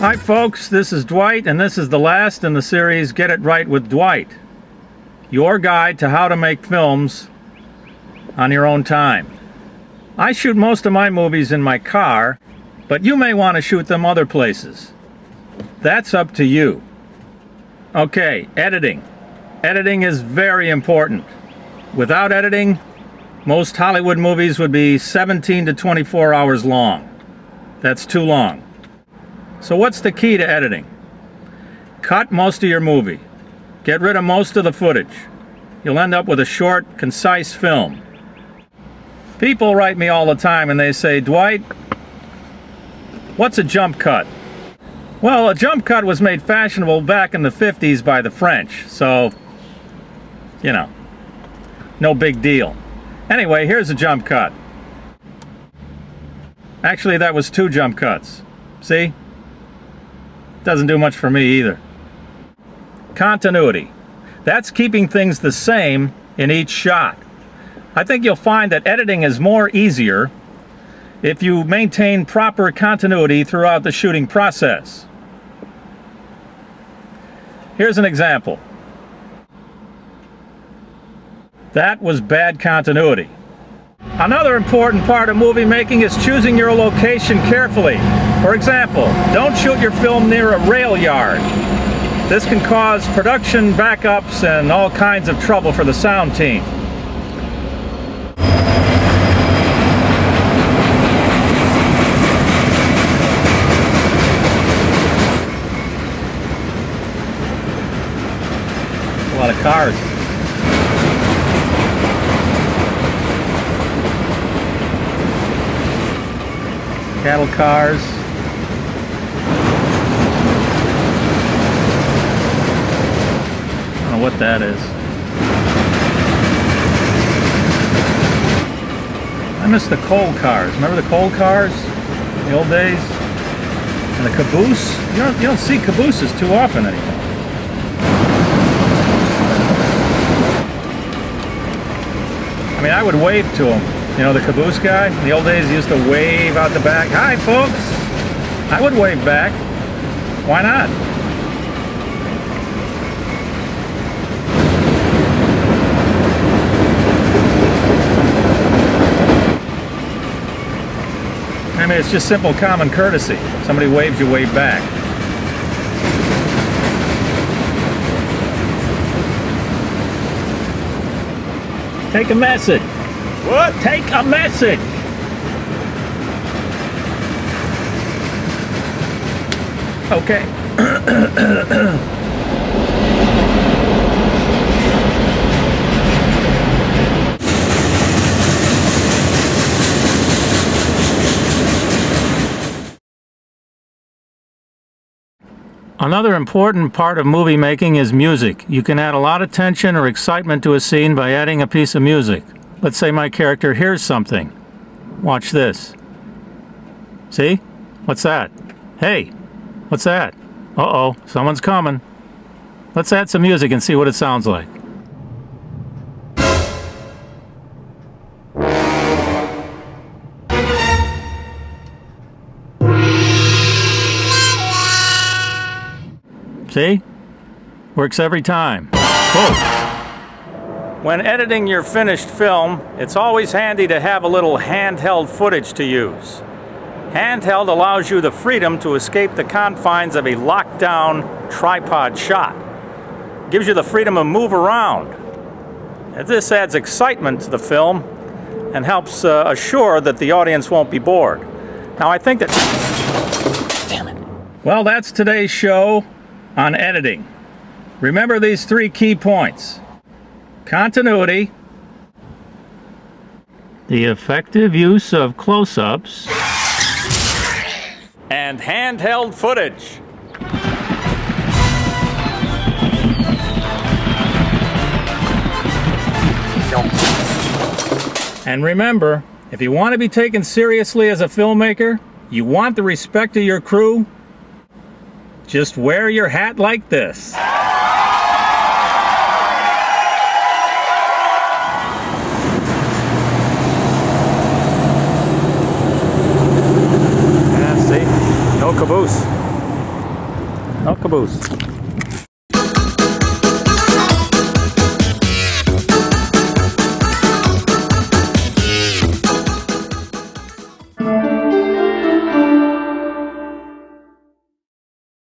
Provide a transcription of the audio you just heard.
Hi, folks. This is Dwight, and this is the last in the series Get It Right with Dwight. Your guide to how to make films on your own time. I shoot most of my movies in my car, but you may want to shoot them other places. That's up to you. Okay, editing. Editing is very important. Without editing, most Hollywood movies would be 17 to 24 hours long. That's too long. So what's the key to editing? Cut most of your movie. Get rid of most of the footage. You'll end up with a short, concise film. People write me all the time and they say, Dwight, what's a jump cut? Well, a jump cut was made fashionable back in the 50s by the French, so, you know, no big deal. Anyway, here's a jump cut. Actually, that was two jump cuts. See? Doesn't do much for me either. Continuity. That's keeping things the same in each shot. I think you'll find that editing is more easier if you maintain proper continuity throughout the shooting process. Here's an example. That was bad continuity. Another important part of movie making is choosing your location carefully. For example, don't shoot your film near a rail yard. This can cause production backups and all kinds of trouble for the sound team. A lot of cars. Cattle cars. I don't what that is. I miss the coal cars. Remember the coal cars? The old days? And the caboose? You don't, you don't see cabooses too often anymore. I mean, I would wave to him. You know, the caboose guy? In the old days, he used to wave out the back. Hi, folks! I would wave back. Why not? Mean, it's just simple common courtesy. Somebody waves, you wave back. Take a message. What? Take a message. Okay. Another important part of movie making is music. You can add a lot of tension or excitement to a scene by adding a piece of music. Let's say my character hears something. Watch this. See? What's that? Hey, what's that? Uh-oh, someone's coming. Let's add some music and see what it sounds like. See? Works every time. Whoa. When editing your finished film, it's always handy to have a little handheld footage to use. Handheld allows you the freedom to escape the confines of a lockdown tripod shot. It gives you the freedom to move around. This adds excitement to the film and helps uh, assure that the audience won't be bored. Now I think that... Damn it. Well, that's today's show on editing. Remember these three key points. Continuity, the effective use of close-ups, and handheld footage. And remember, if you want to be taken seriously as a filmmaker, you want the respect of your crew, just wear your hat like this. Yeah, see? No caboose. No caboose.